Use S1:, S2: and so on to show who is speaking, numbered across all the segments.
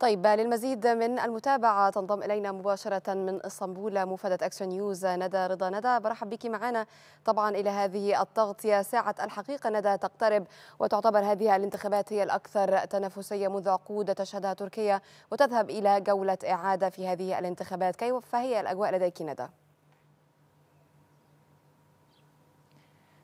S1: طيب للمزيد من المتابعة تنضم إلينا مباشرة من إسطنبول مفادة أكشن نيوز ندى رضا. ندى برحب بك معنا. طبعا إلى هذه التغطية ساعة الحقيقة ندى تقترب وتعتبر هذه الانتخابات هي الأكثر تنافسية منذ عقود تشهدها تركيا وتذهب إلى جولة إعادة في هذه الانتخابات. كيف هي الأجواء لديك ندى؟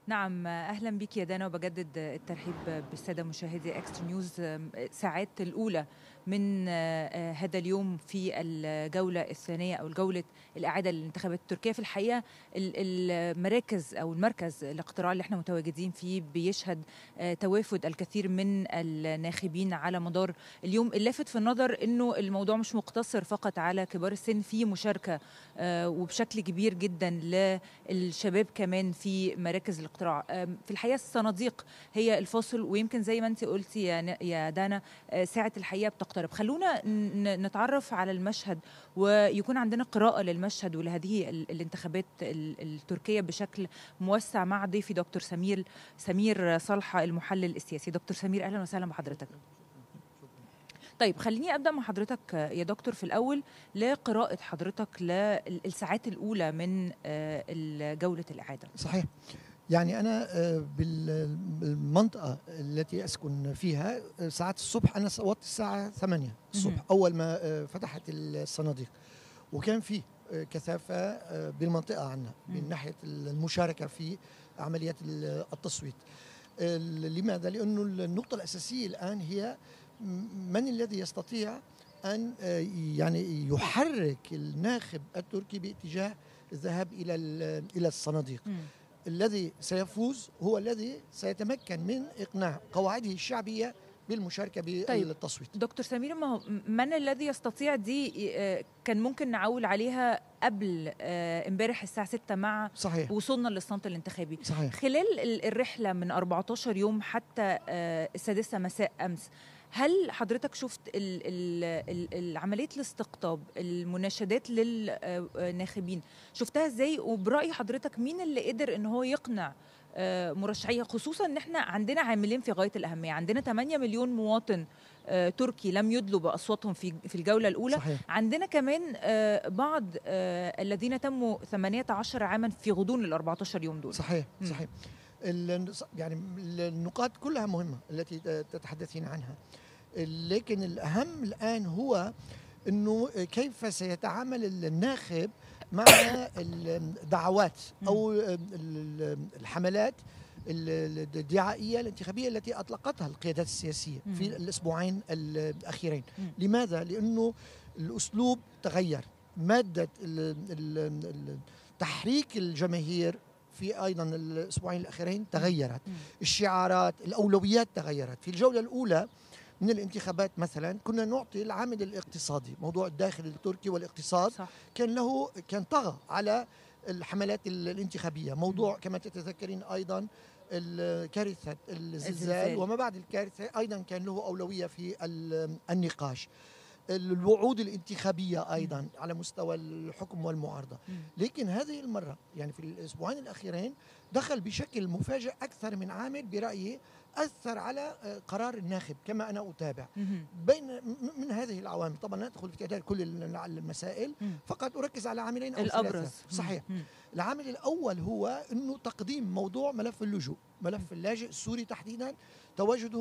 S2: نعم أهلا بك يا دانا وبجدد الترحيب بالسادة مشاهدي أكسترا نيوز. ساعات الأولى من هذا اليوم في الجولة الثانية أو الجولة الإعادة للانتخابات التركية. في الحقيقة المراكز أو المركز الاقتراع اللي إحنا متواجدين فيه بيشهد توافد الكثير من الناخبين على مدار اليوم. اللافت في النظر أنه الموضوع مش مقتصر فقط على كبار السن في مشاركة وبشكل كبير جدا للشباب كمان في مراكز الاقتراع. في الحقيقة الصناديق هي الفاصل ويمكن زي ما أنت قلتي يا دانا ساعة الحقيقة بتقترب خلونا نتعرف على المشهد ويكون عندنا قراءة للمشهد ولهذه الانتخابات التركية بشكل موسع مع ضيفي دكتور سمير سمير صلحة المحلل السياسي. دكتور سمير أهلا وسهلا بحضرتك. طيب خليني أبدأ مع حضرتك يا دكتور في الأول لقراءة حضرتك للساعات الأولى من جولة الإعادة.
S3: صحيح. يعني أنا بالمنطقة التي أسكن فيها ساعات الصبح أنا وقت الساعة 8 الصبح أول ما فتحت الصناديق. وكان في كثافة بالمنطقة عنا من ناحية المشاركة في عمليات التصويت. لماذا؟ لأنه النقطة الأساسية الآن هي من الذي يستطيع أن يعني يحرك الناخب التركي باتجاه الذهاب إلى إلى الصناديق. الذي سيفوز هو الذي سيتمكن من إقناع قواعده الشعبية بالمشاركة بالتصويت
S2: طيب. دكتور سمير ما من الذي يستطيع دي كان ممكن نعول عليها قبل امبارح الساعة 6 مع
S3: صحيح.
S2: وصولنا للصمت الانتخابي
S3: صحيح.
S2: خلال الرحلة من 14 يوم حتى السادسة مساء أمس هل حضرتك شفت ال ال ال عمليه الاستقطاب المناشدات للناخبين شفتها إزاي وبرأي حضرتك مين اللي قدر إن هو يقنع مرشحية خصوصا إن إحنا عندنا عاملين في غاية الأهمية. عندنا 8 مليون مواطن تركي لم يدلوا بأصواتهم في في الجولة الأولى.
S3: صحيح.
S2: عندنا كمان بعض الذين تموا 18 عاما في غضون ال 14 يوم دول.
S3: صحيح صحيح. يعني النقاط كلها مهمة التي تتحدثين عنها. لكن الأهم الآن هو إنه كيف سيتعامل الناخب مع الدعوات أو الحملات الدعائية الانتخابية التي أطلقتها القيادات السياسية في الأسبوعين الأخيرين. لماذا؟ لأنه الأسلوب تغير. مادة تحريك الجماهير في أيضا الأسبوعين الأخيرين تغيرت. الشعارات الأولويات تغيرت. في الجولة الأولى من الانتخابات مثلا كنا نعطي العامل الاقتصادي موضوع الداخل التركي والاقتصاد
S2: صح.
S3: كان له كان طغى على الحملات الانتخابية موضوع كما تتذكرين أيضا كارثة الزلزال. وما بعد الكارثة أيضا كان له أولوية في النقاش الوعود الانتخابية أيضا م. على مستوى الحكم والمعارضة
S2: م.
S3: لكن هذه المرة يعني في الأسبوعين الأخيرين دخل بشكل مفاجئ أكثر من عامل برأيي أثر على قرار الناخب كما أنا أتابع. بين من هذه العوامل طبعا لا ادخل في كل المسائل فقط أركز على عاملين أو
S2: الأبرز.
S3: ثلاثة. صحيح. العامل الأول هو إنه تقديم موضوع ملف اللجوء ملف اللاجئ السوري تحديدا تواجده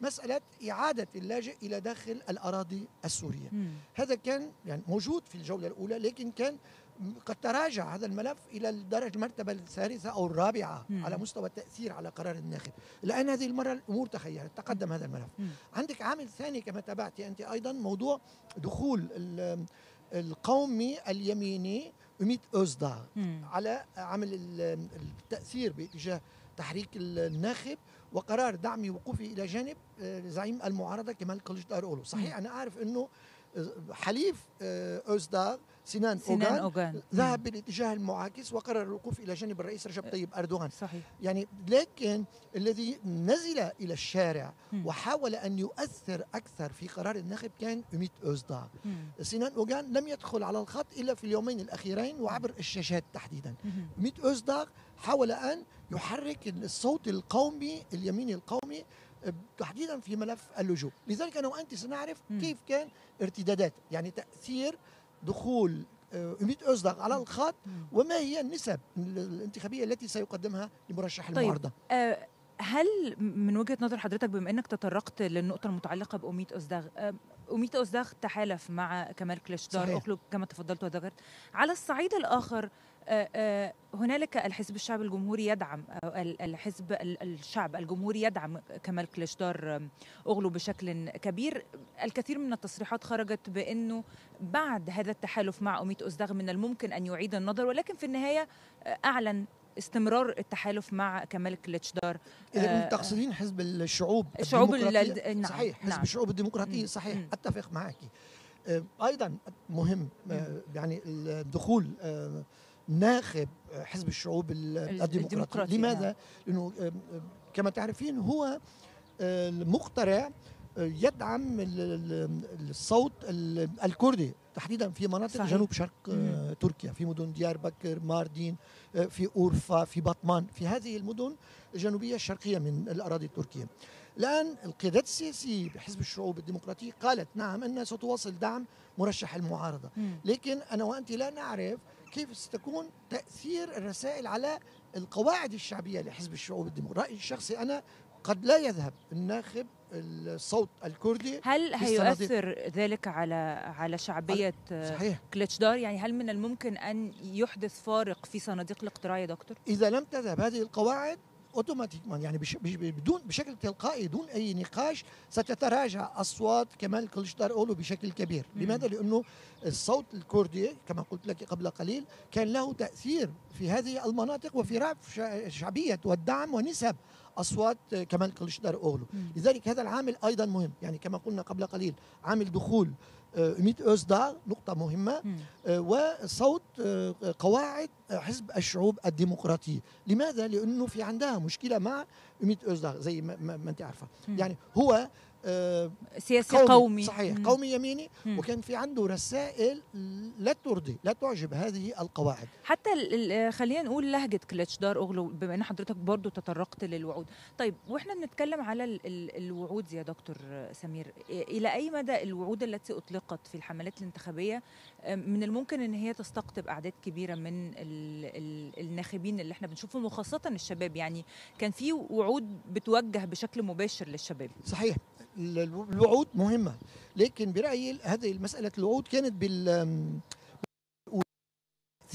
S3: ومسألة إعادة اللاجئ إلى داخل الأراضي السورية. هذا كان يعني موجود في الجولة الأولى لكن كان قد تراجع هذا الملف إلى الدرجه المرتبه الثالثة أو الرابعة
S2: مم.
S3: على مستوى التأثير على قرار الناخب الان هذه المرة الأمور تغيرت تقدم هذا الملف
S2: مم.
S3: عندك عامل ثاني كما تابعتي أنت أيضا موضوع دخول ال- القومي اليميني أميت أوزدار
S2: مم.
S3: على عمل ال- التأثير باتجاه تحريك الناخب وقرار دعم وقوفه إلى جانب آه، زعيم المعارضة كمال كلجدار أولو صحيح أنا أعرف أنه حليف آه، أوزدار سنان,
S2: سنان
S3: أوغان
S2: أوغان
S3: ذهب بالاتجاه المعاكس وقرر الوقوف إلى جانب الرئيس رجب طيب أردوغان
S2: صحيح
S3: يعني لكن الذي نزل إلى الشارع. وحاول أن يؤثر أكثر في قرار الناخب كان أميت أوزدار. سنان أوغان لم يدخل على الخط إلا في اليومين الأخيرين وعبر الشاشات تحديدا
S2: مم.
S3: ميت أوزداغ حاول أن يحرك الصوت القومي اليميني القومي تحديدا في ملف اللجوء لذلك أنا وأنت سنعرف. كيف كان ارتدادات يعني تأثير دخول آه، أميت أوزدغ على الخط. وما هي النسب الانتخابية التي سيقدمها لمرشح
S2: طيب.
S3: المعارضة
S2: آه، هل من وجهة نظر حضرتك بما إنك تطرقت للنقطة المتعلقة بأميت أوزداغ أميت أوزداغ تحالف مع كمال كليشدار. أوكلو كما تفضلت وذكرت على الصعيد الآخر آه، آه، هنالك الحزب الشعبي الجمهوري يدعم الحزب ال- الشعب الجمهوري يدعم كمال كليشدار آم، أغلو بشكل كبير. الكثير من التصريحات خرجت بأنه بعد هذا التحالف مع أميت أوزداغ من الممكن أن يعيد النظر ولكن في النهاية آه، أعلن استمرار التحالف مع كمال كليتشدار
S3: إذا
S2: آه،
S3: تقصدين حزب الشعوب
S2: الشعوب
S3: الديمقراطية
S2: ال- نعم،
S3: صحيح حزب
S2: نعم.
S3: الشعوب الديمقراطية
S2: مم.
S3: صحيح
S2: مم.
S3: أتفق معك آه، أيضا مهم آه، يعني الدخول آه، ناخب آه، حزب الشعوب ال- الديمقراطي
S2: الديمقراطي،
S3: لماذا؟ آه، آه، كما تعرفين هو آه، المقترع آه، يدعم ال- ال- الصوت ال- الكردي تحديدا في مناطق
S2: صحيح.
S3: جنوب شرق آه، تركيا. في مدن ديار بكر ماردين آه، في أورفا في بطمان. في هذه المدن الجنوبية الشرقية من الأراضي التركية. الآن القيادات السياسية بحزب الشعوب الديمقراطي قالت نعم أنها ستواصل دعم مرشح المعارضة.
S2: مم.
S3: لكن أنا وأنت لا نعرف كيف ستكون تأثير الرسائل على القواعد الشعبية لحزب الشعوب الديمقراطي. رأيي الشخصي أنا قد لا يذهب الناخب الصوت الكردي
S2: هل. هيؤثر ذلك على على شعبية
S3: صحيح
S2: كليتشدار يعني هل من الممكن أن يحدث فارق في صناديق الاقتراع يا دكتور
S3: إذا لم تذهب هذه القواعد اوتوماتيكمان يعني بش بش بدون بشكل تلقائي دون أي نقاش ستتراجع أصوات كمال كلشدار أولو بشكل كبير،
S2: مم.
S3: لماذا؟ لأنه الصوت الكردي كما قلت لك قبل قليل كان له تأثير في هذه المناطق وفي رفع شع- شعبية والدعم ونسب أصوات كمال كلشدار اولو، لذلك هذا العامل أيضا مهم، يعني كما قلنا قبل قليل عامل دخول آه، ميت اوزدار نقطة مهمة. آه، وصوت آه، قواعد آه، حزب الشعوب الديمقراطية لماذا؟ لأنه في عندها مشكلة مع ميت أوزداغ زي ما, أنت عارفة. يعني هو آه،
S2: سياسي
S3: قومي,
S2: قومي
S3: صحيح
S2: مم.
S3: قومي يميني
S2: مم.
S3: وكان في عنده رسائل لا ترضي لا تعجب هذه القواعد
S2: حتى خلينا نقول لهجة كليتشدار أغلو بما إن حضرتك برضو تطرقت للوعود طيب وإحنا بنتكلم على ال- ال- الوعود يا دكتور سمير إلى أي مدى الوعود التي أطلقت في الحملات الانتخابية آم، من الممكن إن هي تستقطب أعداد كبيرة من ال ال الناخبين اللي إحنا بنشوفهم وخاصة الشباب. يعني كان في وعود بتوجه بشكل مباشر للشباب.
S3: صحيح. ال- الوعود مهمة لكن برأيي هذه المسألة الوعود كانت بال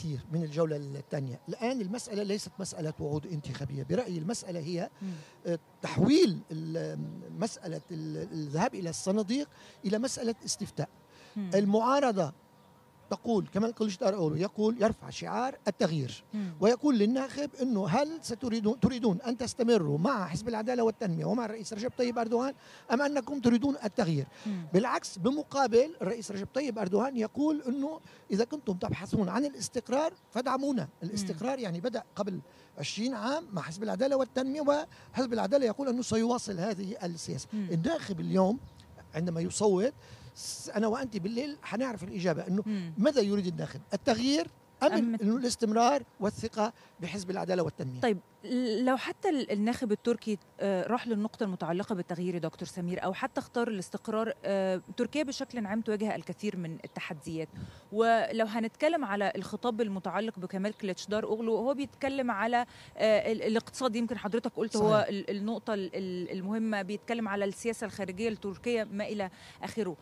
S3: كثير من الجولة الثانية. الآن المسألة ليست مسألة وعود انتخابية. برأيي المسألة هي آه، تحويل مسألة ال- الذهاب إلى الصناديق إلى مسألة استفتاء. المعارضة تقول كمال كلشدار أولو يقول يرفع شعار التغيير. ويقول للناخب إنه هل ستريدون تريدون أن تستمروا مع حزب العدالة والتنمية ومع الرئيس رجب طيب أردوغان أم أنكم تريدون التغيير؟ بالعكس بمقابل الرئيس رجب طيب أردوغان يقول إنه إذا كنتم تبحثون عن الاستقرار فادعمونا، الاستقرار يعني بدأ قبل 20 عام مع حزب العدالة والتنمية وحزب العدالة يقول أنه سيواصل هذه السياسة،
S2: مم.
S3: الناخب اليوم عندما يصوت أنا وأنت بالليل حنعرف الإجابة
S2: إنه.
S3: ماذا يريد الناخب؟ التغيير
S2: أم-
S3: إنه الاستمرار والثقة بحزب العدالة والتنمية؟
S2: طيب لو حتى ال- الناخب التركي آه، راح للنقطة المتعلقة بالتغيير يا دكتور سمير أو حتى اختار الاستقرار آه، تركيا بشكل عام تواجه الكثير من التحديات ولو هنتكلم على الخطاب المتعلق بكمال كليتشدار أوغلو هو بيتكلم على آه، ال- الاقتصاد يمكن حضرتك قلت هو
S3: صحيح.
S2: ال- النقطة ال- ال- المهمة بيتكلم على السياسة الخارجية التركية ما إلى آخره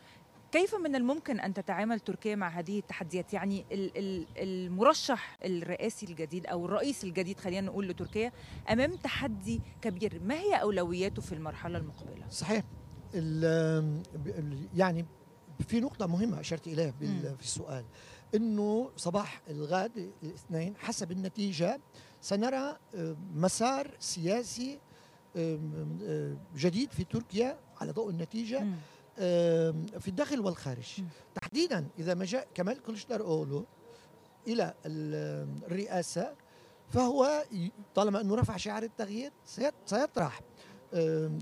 S2: كيف من الممكن أن تتعامل تركيا مع هذه التحديات؟ يعني ال- ال- المرشح الرئاسي الجديد أو الرئيس الجديد خلينا نقول لتركيا أمام تحدي كبير، ما هي أولوياته في المرحلة المقبلة؟
S3: صحيح يعني في نقطة مهمة أشرت إليها في السؤال إنه صباح الغد الاثنين حسب النتيجة سنرى آه، مسار سياسي آه، جديد في تركيا على ضوء النتيجة
S2: مم.
S3: في الداخل والخارج. تحديدا إذا ما جاء كمال كلشدار أولو إلى ال- الرئاسة فهو طالما أنه رفع شعار التغيير سيط- سيطرح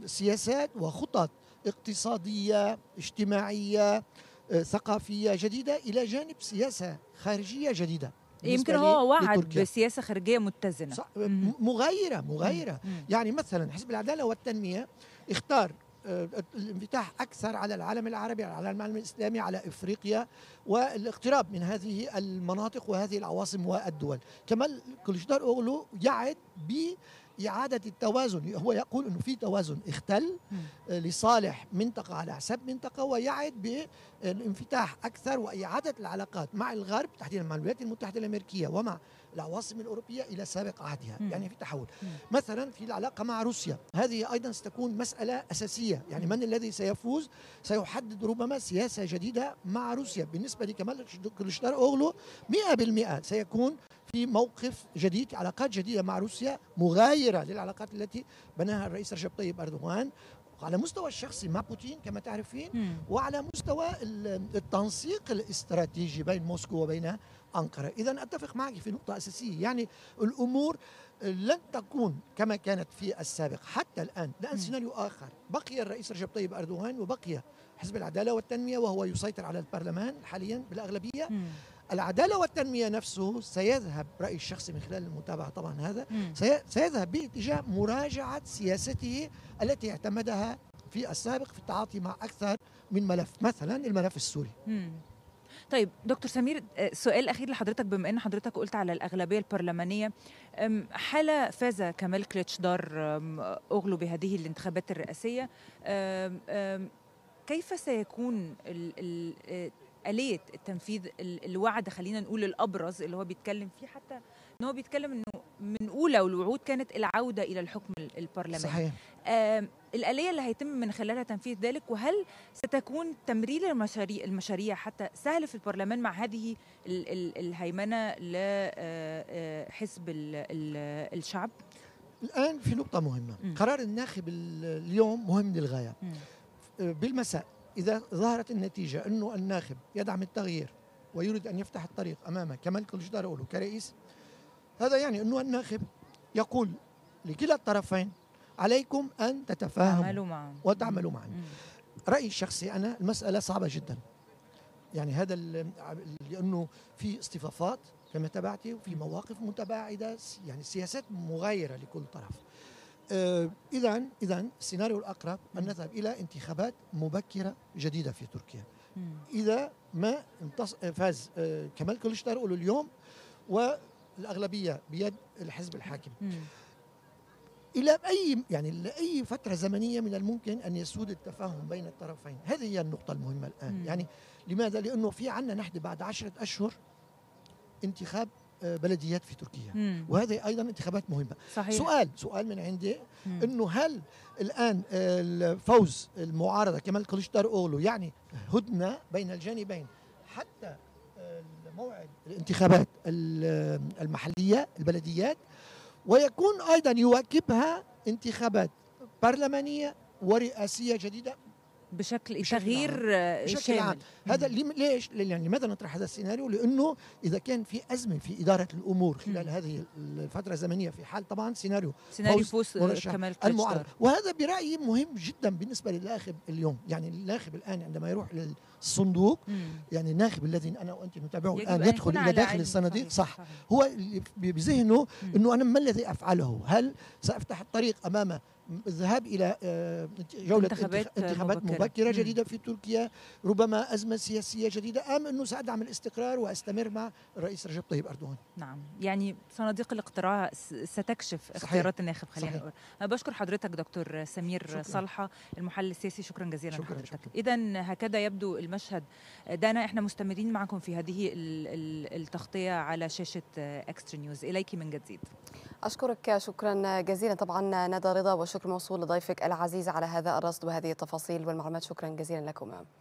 S3: سياسات وخطط اقتصادية اجتماعية آه، ثقافية جديدة إلى جانب سياسة خارجية جديدة
S2: يمكن هو وعد
S3: لتركيا.
S2: بسياسة خارجية متزنة.
S3: صح مغايرة
S2: مم.
S3: يعني مثلا حزب العدالة والتنمية اختار الانفتاح أكثر على العالم العربي على العالم الإسلامي على إفريقيا والاقتراب من هذه المناطق وهذه العواصم والدول. كمال كلشدار اوغلو يعد ب إعادة التوازن. هو يقول أنه في توازن اختل لصالح منطقة على حساب منطقة ويعد بالانفتاح أكثر وإعادة العلاقات مع الغرب تحديدا مع الولايات المتحدة الأمريكية ومع العواصم الأوروبية إلى سابق عهدها.
S2: مم.
S3: يعني في تحول.
S2: مم.
S3: مثلا في العلاقة مع روسيا هذه أيضا ستكون مسألة أساسية. يعني من الذي سيفوز؟ سيحدد ربما سياسة جديدة مع روسيا. بالنسبة لكمال كلشدار أوغلو 100% سيكون في موقف جديد علاقات جديدة مع روسيا مغايرة للعلاقات التي بناها الرئيس رجب طيب أردوغان. على مستوى الشخصي مع بوتين كما تعرفين
S2: مم.
S3: وعلى مستوى ال- التنسيق الاستراتيجي بين موسكو وبين أنقرة إذا أتفق معك في نقطة أساسية يعني الأمور لن تكون كما كانت في السابق حتى الآن الآن. سيناريو آخر بقي الرئيس رجب طيب أردوغان وبقي حزب العدالة والتنمية وهو يسيطر على البرلمان حاليا بالأغلبية
S2: مم.
S3: العدالة والتنمية نفسه سيذهب رأيي الشخصي من خلال المتابعة طبعا هذا
S2: مم.
S3: سيذهب باتجاه مراجعة سياسته التي اعتمدها في السابق في التعاطي مع أكثر من ملف مثلا الملف السوري
S2: مم. طيب دكتور سمير آه، سؤال أخير لحضرتك بما إن حضرتك قلت على الأغلبية البرلمانية أم، حال فاز كمال كليتشدار أم، اوغلو بهذه الانتخابات الرئاسية كيف سيكون آه، آلية التنفيذ ال- الوعد خلينا نقول الأبرز اللي هو بيتكلم فيه حتى إن هو بيتكلم إنه من أولى والوعود كانت العودة إلى الحكم ال- البرلماني
S3: صحيح
S2: الآلية اللي هيتم من خلالها تنفيذ ذلك وهل ستكون تمرير المشاريع المشاريع حتى سهل في البرلمان مع هذه ال ال الهيمنة لحزب الشعب؟
S3: الآن في نقطة مهمة
S2: مم.
S3: قرار الناخب ال- اليوم مهم للغاية
S2: مم.
S3: بالمساء إذا ظهرت النتيجة أنه الناخب يدعم التغيير ويريد أن يفتح الطريق أمام كمال كلشدار أولو كرئيس هذا يعني أنه الناخب يقول لكلا الطرفين عليكم أن تتفاهموا
S2: معا
S3: وتعملوا معا. رأيي الشخصي أنا المسألة صعبة جدا. يعني هذا لأنه في اصطفافات كما تبعتي وفي مواقف متباعدة يعني سياسات مغايرة لكل طرف. إذا إذا السيناريو الأقرب أن نذهب إلى انتخابات مبكرة جديدة في تركيا. إذا ما انتص... فاز آه، كمال أولو اليوم والأغلبية بيد الحزب الحاكم. إلى أي يعني لأي فترة زمنية من الممكن أن يسود التفاهم بين الطرفين هذه هي النقطة المهمة الآن
S2: مم.
S3: يعني لماذا لأنه في عندنا نحن بعد عشرة أشهر انتخاب آه، بلديات في تركيا
S2: مم.
S3: وهذه أيضا انتخابات مهمة
S2: صحيح
S3: سؤال سؤال من عندي
S2: مم.
S3: إنه هل الآن الفوز المعارضة كمال كلشدار أوغلو يعني هدنة بين الجانبين حتى موعد الانتخابات ال- المحلية البلديات ويكون أيضا يواكبها انتخابات برلمانية ورئاسية جديدة
S2: بشكل,
S3: بشكل
S2: تغيير آه،
S3: بشكل
S2: شامل
S3: عام. هذا ليش يعني لماذا نطرح هذا السيناريو لأنه إذا كان في أزمة في إدارة الأمور خلال. هذه الفترة الزمنية في حال طبعا سيناريو
S2: سيناريو
S3: فوز
S2: آه، كمال
S3: المعارض وهذا برأيي مهم جدا بالنسبة للناخب اليوم يعني الناخب الآن عندما يروح للصندوق
S2: مم.
S3: يعني الناخب الذي أنا وانت نتابعه
S2: الآن
S3: يدخل
S2: إلى
S3: داخل. الصناديق صح
S2: صحيح.
S3: هو بذهنه. إنه أنا ما الذي أفعله؟ هل سأفتح الطريق أمام الذهاب إلى آه، جولة
S2: انتخابات
S3: انتخ- انتخابات
S2: مبكرة. مبكرة.
S3: جديدة في تركيا ربما أزمة سياسية جديدة أم أنه سأدعم الاستقرار وأستمر مع الرئيس رجب طيب أردوغان
S2: نعم يعني صناديق الاقتراع ستكشف
S3: صحيح.
S2: اختيارات الناخب خلينا. نقول أنا بشكر حضرتك دكتور سمير
S3: شكراً.
S2: صالحة المحلل السياسي شكرا جزيلا
S3: شكراً،
S2: لحضرتك
S3: شكراً.
S2: اذا هكذا يبدو المشهد دانا إحنا مستمرين معكم في هذه ال- ال- التغطية على شاشة اكسترا نيوز إليك من جديد
S1: أشكرك شكرا جزيلا طبعا ندى رضا والشكر موصول لضيفك العزيز على هذا الرصد وهذه التفاصيل والمعلومات. شكرا جزيلا لكم